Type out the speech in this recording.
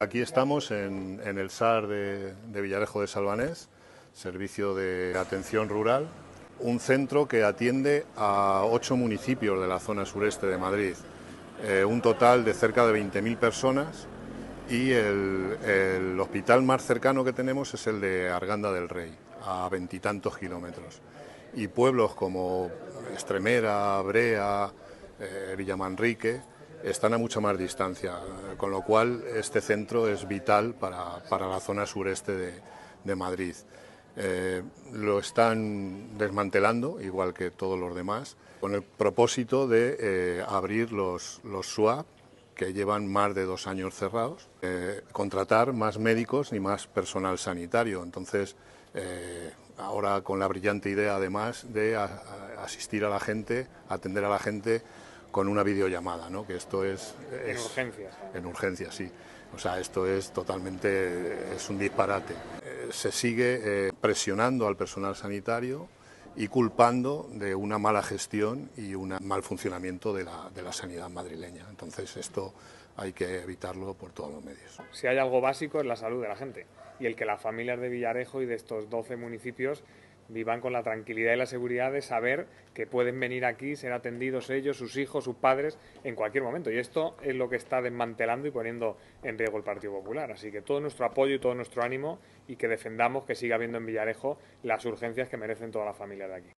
Aquí estamos en, el SAR de, Villarejo de Salvanés, Servicio de Atención Rural, un centro que atiende a ocho municipios de la zona sureste de Madrid, eh, un total de cerca de 20.000 personas y el, hospital más cercano que tenemos es el de Arganda del Rey, a veintitantos kilómetros. Y pueblos como Estremera, Brea, eh, Villamanrique, están a mucha más distancia, con lo cual este centro es vital para, la zona sureste de, Madrid. Eh, lo están desmantelando, igual que todos los demás, con el propósito de eh, abrir los, los que llevan más de dos años cerrados, eh, contratar más médicos y más personal sanitario. Entonces, ahora con la brillante idea, además, de asistir a la gente, atender a la gente con una videollamada, ¿no? que esto es, En urgencias. En urgencias, sí. O sea, esto es totalmente, es un disparate. Eh, se sigue eh, presionando al personal sanitario y culpando de una mala gestión y un mal funcionamiento de la, de la sanidad madrileña. Entonces, esto hay que evitarlo por todos los medios. Si hay algo básico es la salud de la gente y el que las familias de Villarejo y de estos 12 municipios vivan con la tranquilidad y la seguridad de saber que pueden venir aquí, ser atendidos ellos, sus hijos, sus padres, en cualquier momento. Y esto es lo que está desmantelando y poniendo en riesgo el Partido Popular. Así que todo nuestro apoyo y todo nuestro ánimo y que defendamos que siga habiendo en Villarejo las urgencias que merecen todas las familias de aquí.